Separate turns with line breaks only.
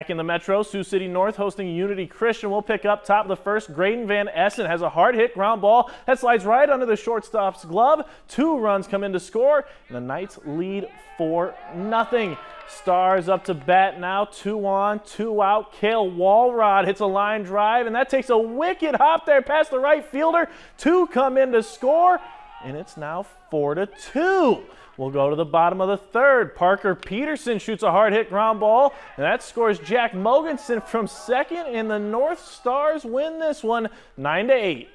Back in the Metro, Sioux City North hosting Unity Christian will pick up top of the first. Graydon Van Essen has a hard hit ground ball that slides right under the shortstop's glove. Two runs come in to score, and the Knights lead 4 nothing. Stars up to bat now, two on, two out. Kale Walrod hits a line drive, and that takes a wicked hop there past the right fielder. Two come in to score, and it's now 4 to 2. We'll go to the bottom of the third. Parker Peterson shoots a hard hit ground ball, and that scores Jack Mogensen from second, and the North Stars win this one 9 to 8.